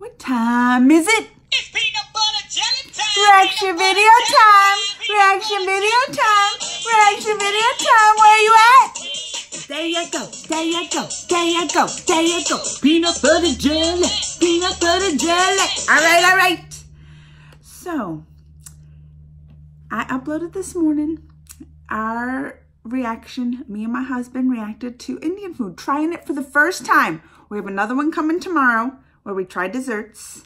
What time is it? It's peanut butter jelly time. Reaction video time. Reaction video time. Reaction video time. Where are you at? There you go. There you go. There you go. There you go. Peanut butter jelly. Peanut butter jelly. All right, all right. So, I uploaded this morning our reaction. Me and my husband reacted to Indian food, trying it for the first time. We have another one coming tomorrow where we tried desserts.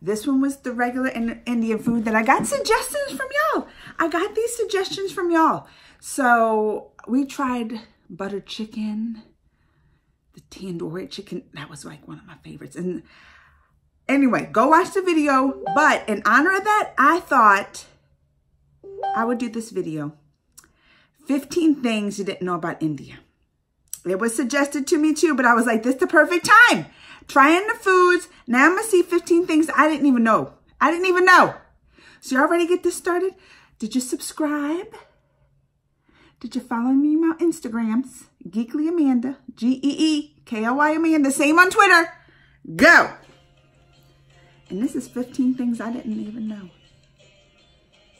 This one was the regular in- Indian food that I got suggestions from y'all. I got these suggestions from y'all. So we tried butter chicken, the tandoori chicken. That was like one of my favorites. And anyway, go watch the video. But in honor of that, I thought I would do this video. 15 things you didn't know about India. It was suggested to me too, but I was like, this is the perfect time. Trying the foods. Now I'm going to see 15 things I didn't even know. I didn't even know. So you already get this started? Did you subscribe? Did you follow me on my Instagrams? Geekly Amanda, G-E-E-K-L-Y Amanda, same on Twitter. Go. And this is 15 things I didn't even know.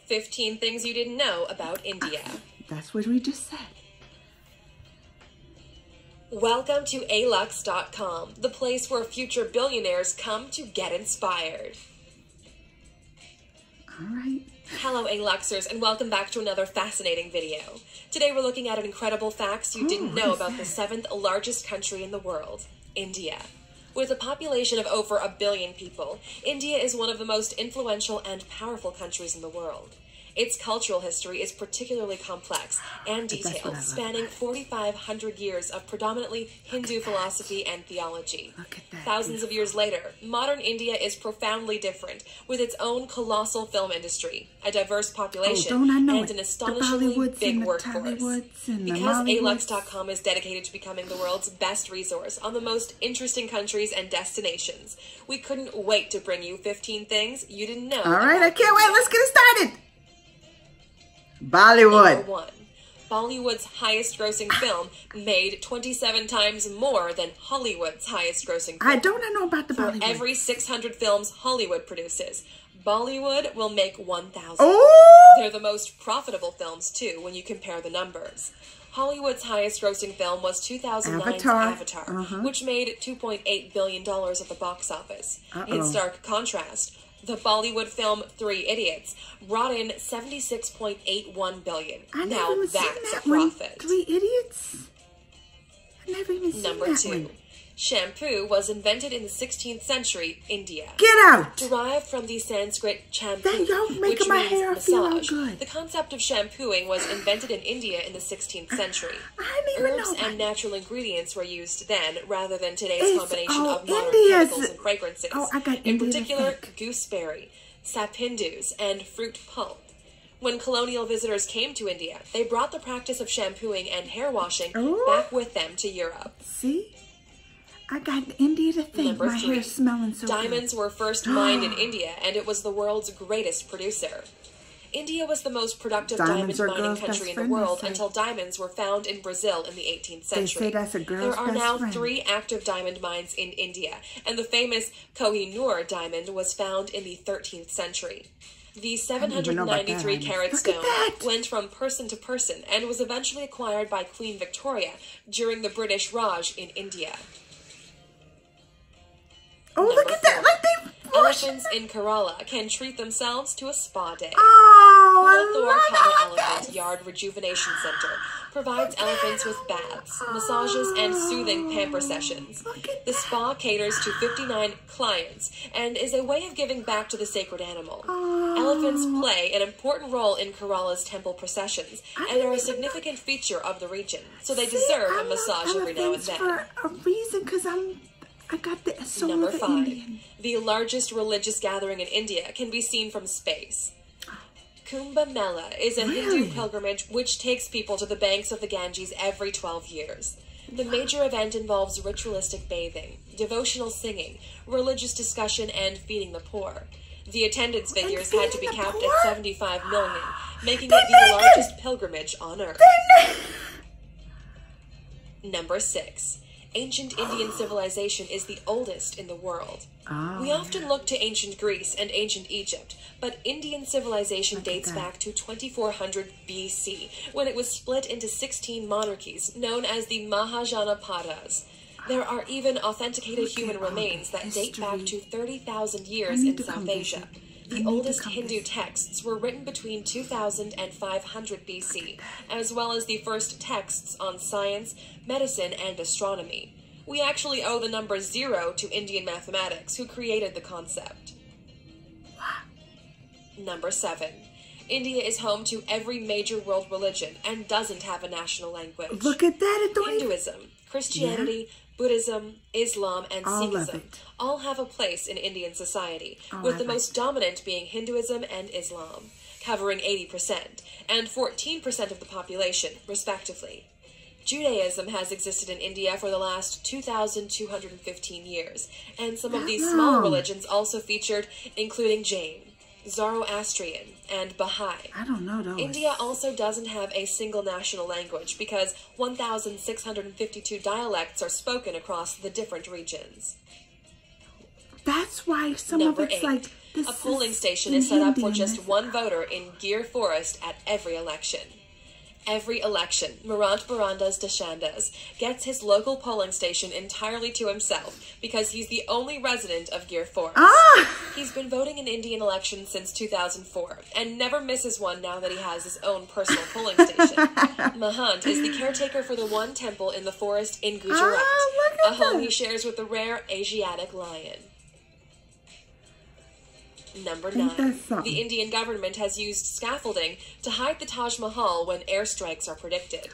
15 things you didn't know about India. That's what we just said. Welcome to alux.com, the place where future billionaires come to get inspired. All right. Hello, Aluxers, and welcome back to another fascinating video. Today we're looking at incredible facts you Oh, didn't know about the seventh largest country in the world, India. With a population of over a billion people, India is one of the most influential and powerful countries in the world. Its cultural history is particularly complex and That's what I detailed, spanning 4,500 years of predominantly Hindu philosophy and theology. Look at that. Thousands of years later, modern India is profoundly different, with its own colossal film industry, a diverse oh, population, Oh, don't I know and it? an astonishingly big workforce. Tollywoods and the Because. ALUX.com is dedicated to becoming the world's best resource on the most interesting countries and destinations, we couldn't wait to bring you 15 things you didn't know. All right, I can't wait. Let's get it started. Bollywood. one. Bollywood's highest grossing film made 27 times more than Hollywood's highest grossing film. I don't know about the For Bollywood. every 600 films Hollywood produces, Bollywood will make 1,000. oh, They're the most profitable films, too, when you compare the numbers. Hollywood's highest grossing film was 2009's Avatar. Avatar, Uh-huh. which made $2.8 billion at the box office. Uh-oh. In stark contrast, the Bollywood film Three Idiots brought in 76.81 billion. I now that's that a one. profit. Three idiots. I never even seen Number that two. one. Shampoo was invented in the 16th century, India. Get out. Derived from the Sanskrit champoo, That y'all making which my means massage. good. The concept of shampooing was invented in India in the 16th century. Herbs and natural ingredients were used then, rather than today's It's- combination oh, of modern India's- chemicals and fragrances. Oh, I got in particular, gooseberry, sapindus, and fruit pulp. When colonial visitors came to India, they brought the practice of shampooing and hair washing Ooh. back with them to Europe. See? I got India to think. Number My three. hair's smelling so Diamonds were first mined in India, and it was the world's greatest producer. India was the most productive Diamonds diamond mining country in the world until diamonds were found in Brazil in the 18th They century. say that's a girl's there are now friend. three active diamond mines in India, and the famous Kohinoor diamond was found in the 13th century. The even know about that 793 diamond. carat stone went from person to person and was eventually acquired by Queen Victoria during the British Raj in India. Oh, look Number at that. Like they Elephants in Kerala can treat themselves to a spa day. Oh, I Kata Elephant. Yard Rejuvenation Center provides elephants with baths, massages, and soothing pamper sessions. The spa caters to 59 clients and is a way of giving back to the sacred animal. Oh. Elephants play an important role in Kerala's temple processions and are a significant feature of the region, so they See, deserve I a massage every now and then. For a reason, because I'm, I got the soul Number of the five. Indian. The largest religious gathering in India can be seen from space. Kumbh Mela is a Really? Hindu pilgrimage which takes people to the banks of the Ganges every 12 years. The major event involves ritualistic bathing, devotional singing, religious discussion, and feeding the poor. The attendance figures had to be capped poor? at 75 million, making it the largest pilgrimage on earth. Number six. Ancient Indian civilization is the oldest in the world. Oh, we often look to ancient Greece and ancient Egypt, but Indian civilization dates back to 2400 BC, when it was split into 16 monarchies, known as the Mahajanapadas. There are even authenticated Look human remains that date back to 30,000 years in South Asia. visit. The oldest Hindu texts were written between 2000 and 500 BC, as well as the first texts on science, medicine, and astronomy. We actually owe the number zero to Indian mathematics, who created the concept. Number seven. India is home to every major world religion and doesn't have a national language. Look at that. It don't even- Hinduism, Christianity, Buddhism, Islam, and All Sikhism all have a place in Indian society, Oh, with the most dominant being Hinduism and Islam, covering 80% and 14% of the population, respectively. Judaism has existed in India for the last 2,215 years, and some of these small religions also featured, including Jain, Zoroastrian, and Baha'i. I don't know those. India also doesn't have a single national language because 1,652 dialects are spoken across the different regions. That's why some Number of it's eight. like this a polling station is set up for just one voter in Gir Forest at every election. Every election, Mahant Bharatdas Darshandas gets his local polling station entirely to himself because he's the only resident of Gir Forest. Ah! He's been voting in Indian elections since 2004 and never misses one now that he has his own personal polling station. Mahant is the caretaker for the one temple in the forest in Gujarat, Ah, a home that. he shares with the rare Asiatic lion. Number nine. The Indian government has used scaffolding to hide the Taj Mahal when airstrikes are predicted.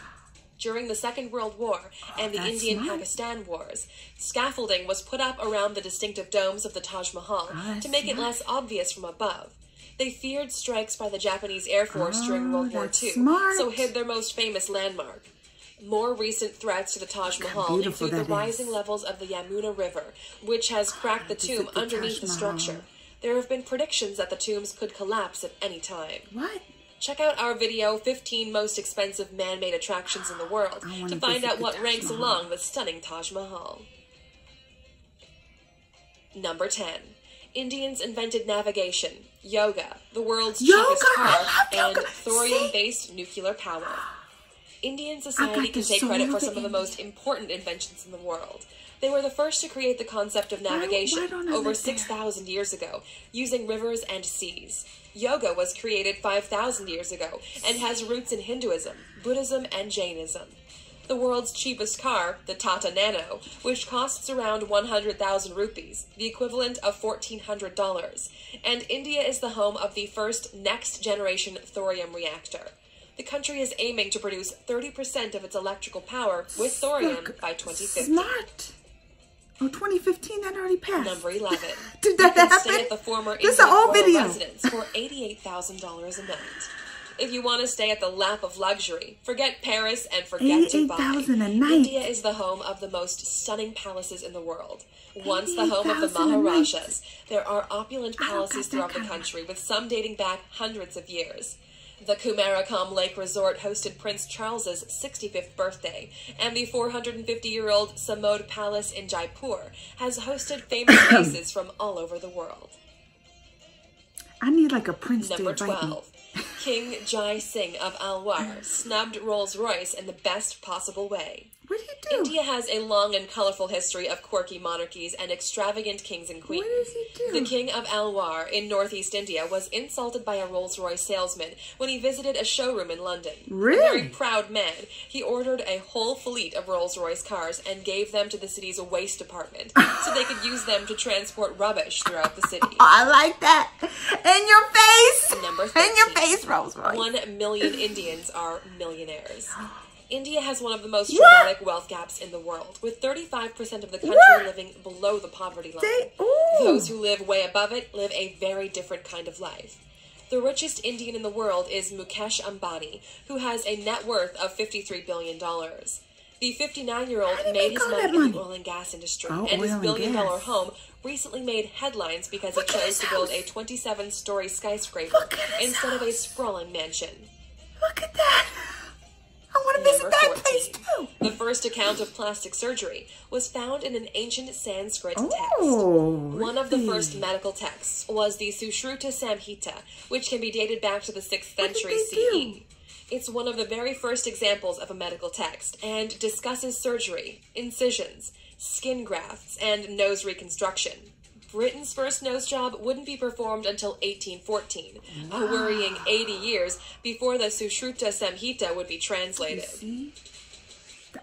During the Second World War and the Indian. Pakistan wars, scaffolding was put up around the distinctive domes of the Taj Mahal Oh, to make it less obvious from above. They feared strikes by the Japanese Air Force during Oh, World War II, smart. so hid their most famous landmark. More recent threats to the Taj Mahal include the rising is. levels of the Yamuna River, which has cracked the tomb the underneath the Mahal. structure. There have been predictions that the tombs could collapse at any time. What? Check out our video 15 most expensive man-made attractions in the world wanna find out what Taj ranks Mahal. along the stunning Taj Mahal. Number 10. Indians invented navigation, yoga, the world's Yoga, cheapest car, and thorium-based nuclear power. Indian society can take credit for some of the most important inventions in the world. They were the first to create the concept of navigation over 6,000 years ago, using rivers and seas. Yoga was created 5,000 years ago and has roots in Hinduism, Buddhism, and Jainism. The world's cheapest car, the Tata Nano, which costs around 100,000 rupees, the equivalent of $1,400. And India is the home of the first next generation thorium reactor. The country is aiming to produce 30% of its electrical power with thorium by 2050. Smart. Oh, 2015, that already passed. Number 11. Did that happen? stay at the former This is an old video. residence for $88,000 a night. If you want to stay at the lap of luxury, forget Paris and forget Dubai. 88,000 a night. India is the home of the most stunning palaces in the world. Once the home of the 88,000 a night. Maharajas, there are opulent palaces throughout the country, with some dating back hundreds of years. The Kumarakom Lake Resort hosted Prince Charles's 65th birthday, and the 450-year-old Samod Palace in Jaipur has hosted famous faces from all over the world. I need like a prince Number to invite me. 12. King Jai Singh of Alwar snubbed Rolls-Royce in the best possible way. What did he do? India has a long and colorful history of quirky monarchies and extravagant kings and queens. What does he do? The king of Alwar in northeast India was insulted by a Rolls Royce salesman when he visited a showroom in London. Really? A very proud man, he ordered a whole fleet of Rolls Royce cars and gave them to the city's waste department so they could use them to transport rubbish throughout the city. Oh, I like that. In your face. Number In your face, Rolls Royce. One million Indians are millionaires. India has one of the most What? dramatic wealth gaps in the world, with 35% of the country What? living below the poverty line. They- Those who live way above it live a very different kind of life. The richest Indian in the world is Mukesh Ambani, who has a net worth of $53 billion. The 59 year old made his money in the oil and gas industry, Oh, and his billion dollar home recently made headlines because Look he chose to build a 27 story skyscraper Look at his instead of a sprawling mansion. Look at that. To visit that 14. place too? The first account of plastic surgery was found in an ancient Sanskrit oh, text. Oh, One of the first medical texts was the Sushruta Samhita, which can be dated back to the 6th century CE. It's one of the very first examples of a medical text and discusses surgery, incisions, skin grafts, and nose reconstruction. Britain's first nose job wouldn't be performed until 1814, a ah. worrying 80 years before the Sushruta Samhita would be translated. See?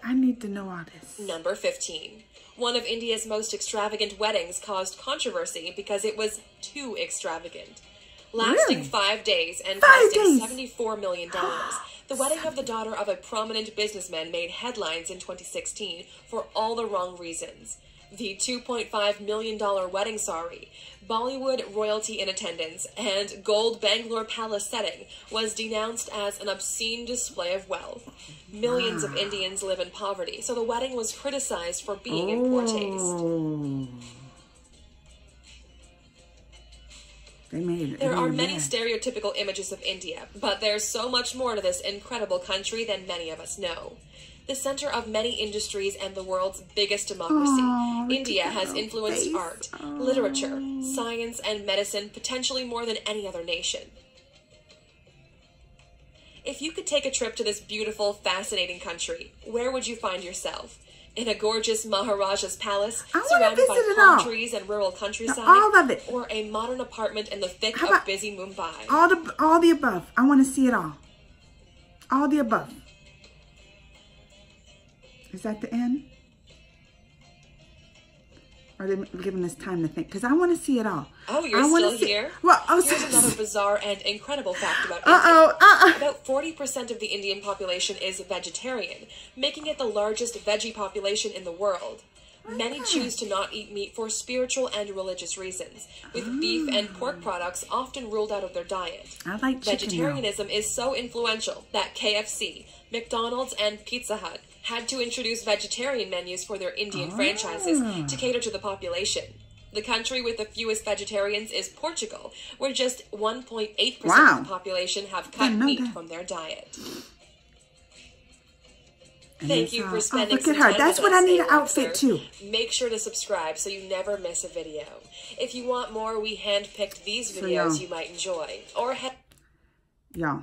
I need to know all this. Number 15. One of India's most extravagant weddings caused controversy because it was too extravagant. Lasting Really? five days and Five costing days? $74 million, the wedding of the daughter of a prominent businessman made headlines in 2016 for all the wrong reasons. The $2.5 million wedding sari, Bollywood royalty in attendance, and gold Bangalore Palace setting was denounced as an obscene display of wealth. Millions of Indians live in poverty, so the wedding was criticized for being in poor taste. Made. There are many stereotypical images of India, but there's so much more to this incredible country than many of us know. The center of many industries and the world's biggest democracy, Aw, look India has influenced face. art, literature, science, and medicine potentially more than any other nation. If you could take a trip to this beautiful, fascinating country, where would you find yourself? In a gorgeous Maharaja's palace, surrounded by palm all. trees and rural countryside, all of it. or a modern apartment in the thick of busy Mumbai? All the all the above. I want to see it all. All the above. Is that the end? Or are they giving us time to think? Because I want to see it all. Oh, you're I still see- here? Well, oh, Here's so- another bizarre and incredible fact about. India. Uh uh. About 40% of the Indian population is vegetarian, making it the largest veggie population in the world. Many choose to not eat meat for spiritual and religious reasons, with beef and pork products often ruled out of their diet. I like now. Vegetarianism is so influential that KFC, McDonald's, and Pizza Hut had to introduce vegetarian menus for their Indian franchises to ah. cater to the population. The country with the fewest vegetarians is Portugal, where just 1.8% Wow. of the population have cut meat that. from their diet. And Thank you all- for oh, spending look some at her. time That's with what I need an outfit too. Make sure to subscribe so you never miss a video. If you want more, we handpicked these videos you might enjoy. Or Y'all,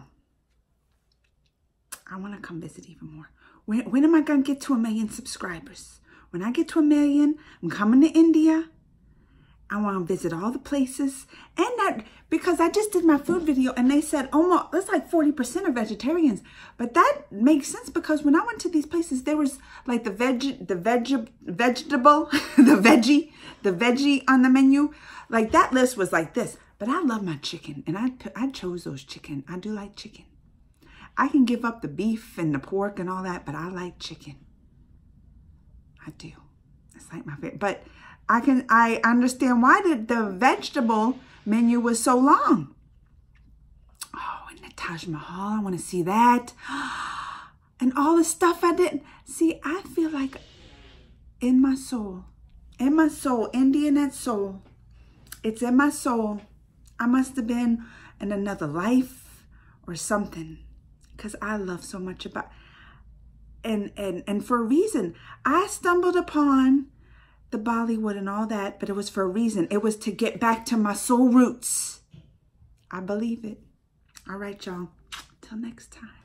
I want to come visit even more. When, when am I going to get to a million subscribers? When I get to a million, I'm coming to India. I want to visit all the places. And that, because I just did my food video and they said oh, almost, it's like 40% are vegetarians. But that makes sense because when I went to these places, there was like the veg, the veg, vegetable, the veggie, the veggie on the menu. Like that list was like this. But I love my chicken and I, I chose those chicken. I do like chicken. I can give up the beef and the pork and all that, but I like chicken. I do. It's like my favorite. But I can I understand why the, the vegetable menu was so long. Oh, and the Taj Mahal, I want to see that. And all the stuff I didn't see. I feel like in my soul, in my soul, Indian at soul, it's in my soul. I must have been in another life or something because I love so much about and and and for a reason. I stumbled upon the Bollywood and all that, but it was for a reason. It was to get back to my soul roots. I believe it. All right, y'all. Till next time.